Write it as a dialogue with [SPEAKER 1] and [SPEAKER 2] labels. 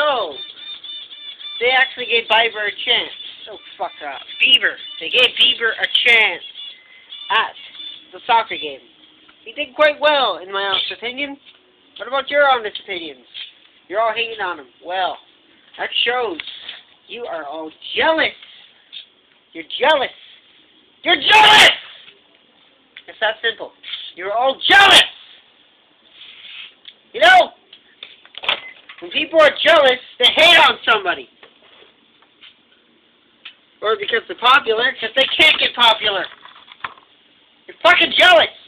[SPEAKER 1] so they actually gave Bieber a chance. So fuck up. Bieber. They gave Bieber a chance at the soccer game. He did quite well, in my honest opinion. What about your honest opinions? You're all hating on him. Well, that shows you are all jealous. You're jealous. You're jealous! It's that simple. You're all jealous! You know, when people are jealous, they hate on somebody. Or because they're popular, because they can't get popular. You're fucking jealous!